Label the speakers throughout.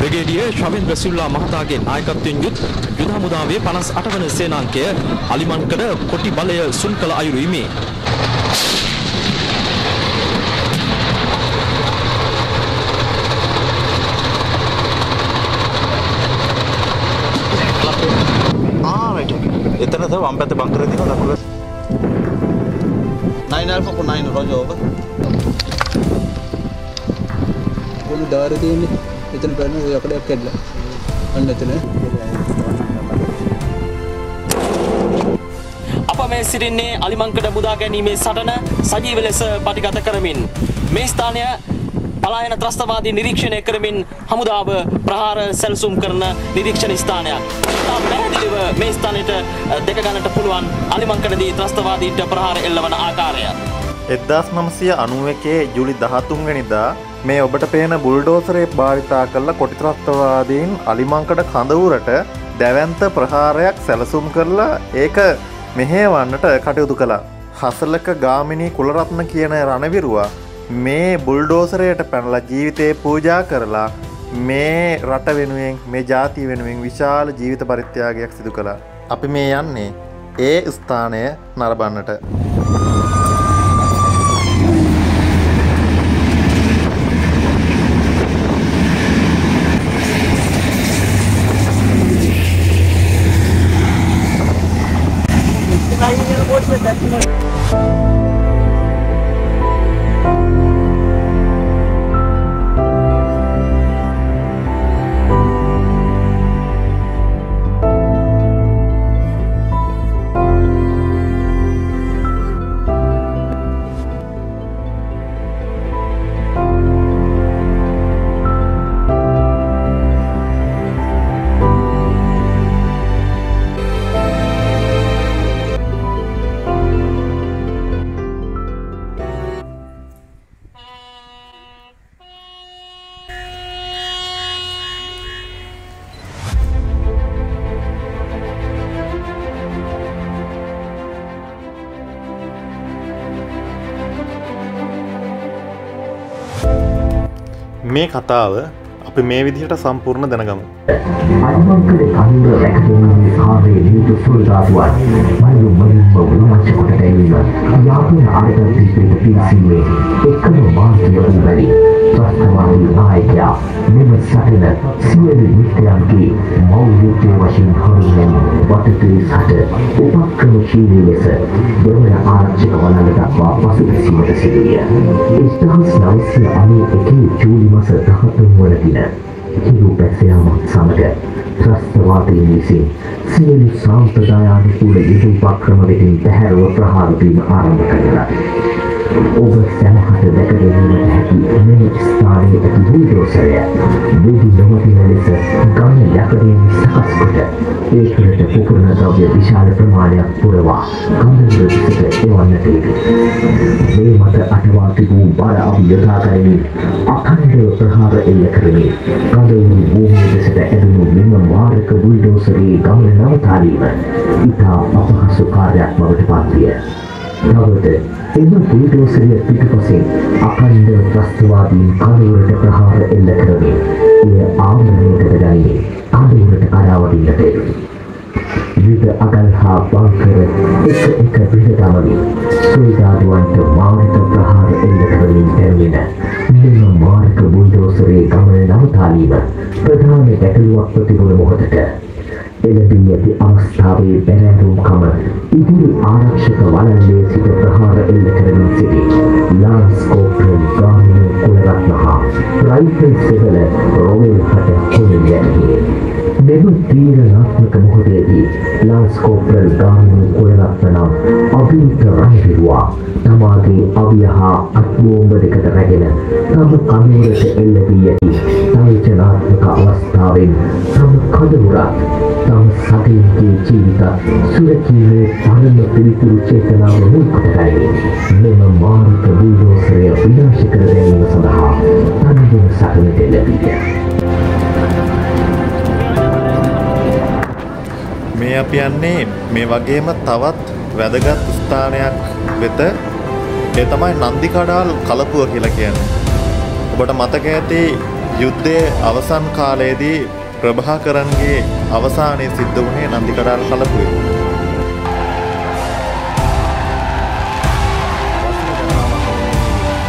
Speaker 1: බ්‍රිගේඩිය ශවෙන්ද්‍ර සිල්වා මහතාගේ නායකත්වයෙන් යුත් යුද හමුදාවේ 58 වන සේනාංකය අලිමන්කඩ කොටි බලය සුන් කළ අයුරුයි මේ.
Speaker 2: ආ රයිට් ඕකේ. එතන තමයි වම් පැත්තේ බංකරේ තියෙනවා දකුණු පැත්තේ.
Speaker 3: 9 alpha for 9 roger over
Speaker 4: පොලු දාර තියෙන්නේ එතන බලන්න ඔය යකඩයක් කැඩලා අන්න එතන
Speaker 5: අප මේ සිටින්නේ අලිමංකඩ මුදා ගැනීමේ සටන සජීව ලෙස පටිගත කරමින් මේ ස්ථානය පලායන ත්‍රස්තවාදී නිරීක්ෂණය කරමින් හමුදාව ප්‍රහාර සැලසුම් කරන නිරීක්ෂණ ස්ථානයක්. ඉතා පැහැදිලිව මේ ස්ථානයට දෙක ගන්නට පුළුවන් අලිමංකඩදී ත්‍රස්තවාදීන්ට ප්‍රහාර එල්ලවන ආකාරය.
Speaker 6: එදදාස් නමසය අනුවකේ ජුලි දහතුන්ගනිදා මේ ඔබට පේන බුල්ඩෝසරේ භාවිතා කරලා කොටිත්‍රස්තවාදීන් අලිමංකඩ කඳවුරට දැවන්ත ප්‍රහාරයක් සැලසුම් කරලා ඒක මෙහේවන්නට කටයුතු කළා. හසලක ගාමිණී කුලරත්න කියන රණවිරුවා මේ බුල්ඩෝසරයට පැනලා ජීවිතය පූජා කරලා මේ රට වෙනුවෙන් මේ ජාති වෙනුවෙන් විශාල ජීවිත පරිත්‍යාගයක් සිදු කළ. අපි මේ යන්නේ ඒ ස්ථානය නරබන්නට. මේ කතාව අපි මේ විදිහට සම්පූර්ණ දැනගමු.
Speaker 7: අනිමංකඩ කන්ද රැකගැනීමේ කාර්යයේ නියුතු සොල්දාදුවන් මල්ලු මලින්ම විනාශ කොට දැමීම යාපන ආයතන සිස්ටම් පිළිසීමේ එකම මාර්ගය වූ බැරි ත්‍රස්තවාදී නායකයා මෙම සටන සියලු මිත්‍රයන්ගේ මෞලික වශයෙන් හඳුන්වන වටේ සට උපක්‍රමශීලී ලෙස දෙවන ආරක්ෂක වළඳ දක්වා පසුබැසීමට සිදුවිය. 1991 ජූලි මාස 13 වන දින හිරු පැසයාමත් සමඟ ත්‍රස්තවාදීන් විසින් සියලු සාම්ප්‍රදායානුකූල යුද උපක්‍රම වෙතින් පැහැරව ප්‍රහාරදීම ආරම්භ කරලා. ඔබ සැමහට දැකගැනීමට හැකි මෙම ස්ථානයේ ඇති බුල්ඩෝසරය වෙඩි නොවතින ලෙස ගම යකඩින් සකස් කොට ඒ තුළට පුපුරන ද්‍රව්‍ය විශාල ප්‍රමාණයක් පුරවා කඳුළු දෙසට එවන්නට යෙදී. මේ මත අටවා තිබූ බර අපි යොදා ගනිමින් අඛණ්ඩව ප්‍රහාර එල්ල කරමින් කඳවුරු භූමිය දෙසට ඇදුණු මෙම මාරක බුල්ඩෝසරේ ගමන නවතාලීම ඉතා අපහසු කාර්යයක් බවට පත්විය. තවද එම බුල්ඩෝසරය පිටුපසින් අඛණ්ඩව ත්‍රස්තවාදීන් කඳවුරට ප්‍රහාර එල්ල කරමින් එය ආවරණයකට ගනිමින් කඳවුරට කඩාවදින්නට යෙදුණි. විද අගල් හා බංකර එක එක පිටදමමින් සොල්දාදුවන්ට මාරක ප්‍රහාර එල්ල කරමින් පැමිණෙන මෙම මාර්ග බුල්ඩෝසරේ ගමන නවතාලීම ප්‍රධාන ගැටලුවක් ප්‍රතිබල මොහොතට එළබී ඇති අවස්ථාවේ බැරෑරුම්කම ඉදිරි ආරක්ෂක වලල්ලේ සිට ප්‍රහාර එල්ල කරමින් සිටි ලාන්ස් කෝප්‍රල් ගාමිණු කුලරත්න හා රයිෆල් සෙවල රොවෙල් හට හොලින් යැනෙහි මෙම තීරණාත්මක මොහොතේදී ලාන්ස් කෝප්‍රල් ගාමිණු කුලරත්න නම් අභීත රණවිරුවා තමාගේ අවිය හා අත්බෝම්බ දෙකට රැගෙන තම කඳවුරට එල්ල වී ඇති තර්ජනාත්මක අවස්ථාවෙන් තම කඳවුරත් තම සතයන්ගේ ජීවිත සුරකීමේ පරම පිළිතුරු චේතනාව මුල් කොටගනිමින් මෙම මාර්ග බුල්ඩෝසරය විනාශ කර දැමීම සඳහා තනගෙන සටනට එළඹීය.
Speaker 6: මේ අපි යන්නේ මේ වගේම තවත් වැදගත් ස්ථානයක් වෙත ඒ තමයි නන්දිකඩාල් කලපුව කියලා කියන්නේ. ඔබට මතක ඇති යුද්ධයේ අවසන් කාලයේදී ප්‍රභාකරන්ගේ අවසානය සිද්ධ වුණේ නන්දිකඩාල් කලපුවේ.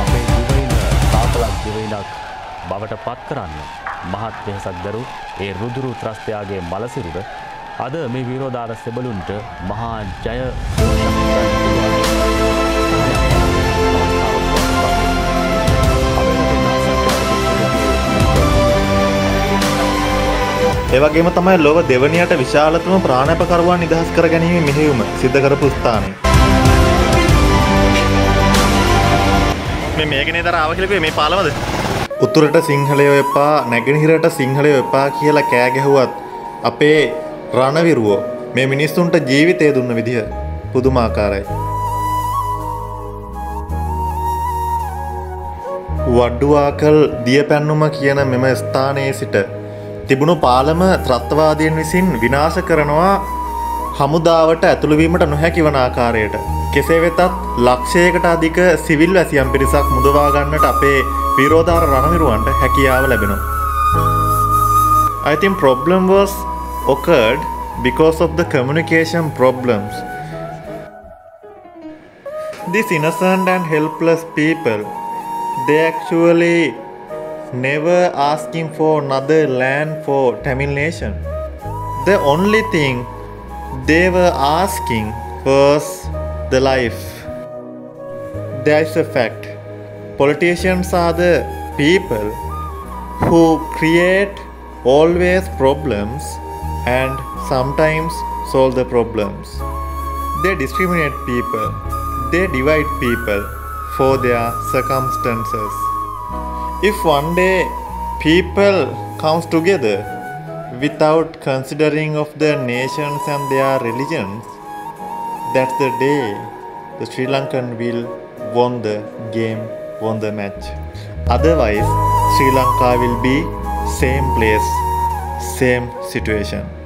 Speaker 3: අපේ දිවයින තාපලක් දිවයිනක් බවට පත් කරන්න මහත් වෙහසක් දරු ඒ රුදුරු ත්‍රස්තයාගේ මලසිරුර අද මේ විරෝධාර සෙබලුන්ට මහා ජය
Speaker 6: ඒවගේම තමයි ලොව දෙවනියට විශාලතම ප්‍රාණපකරුවන් නිදහස් කර ගැනීම මෙහෙයුම සිද්ධ කරපු ස්ථානය. මේ මේකනේ දර ආවහිලකුවේ මේ පාලමද උතුරට සිංහලයෝ එපා නැගෙනහිරට සිංහලයෝ එපා කියලා කෑගැහුවත් අපේ රණවිරුවෝ මේ මිනිස්සුන්ට ජීවිතය දුන්න විදිහ පුදුමාකාරයි. වඩ්ඩුවාකල් දිය පැන්නුම කියන මෙම ස්ථානයේ සිට තිබුණු පාලම ත්‍රත්වවාදයෙන් විසින් විනාශ කරනවා හමුදාවට ඇතුළුවීමට නොහැකි වන ආකාරයට. කෙසේ වෙතත් ලක්ෂයකට අධික සිවිල් වැසියම් පිරිසක් මුදවාගන්නට අපේ විරෝධාර රණවිරුවන්ට හැකියාව ලැබෙනවා. I think problem was occurred because of the communication problems. These innocent and helpless people, they actually never asking for another land for Tamil nation. The only thing they were asking was the life. That's a fact. Politicians are the people who create always problems and sometimes solve the problems. They discriminate people, they divide people for their circumstances. If one day people comes together without considering of their nations and their religions, that's the day the Sri Lankan will won the game, won the match. Otherwise, Sri Lanka will be same place, same situation.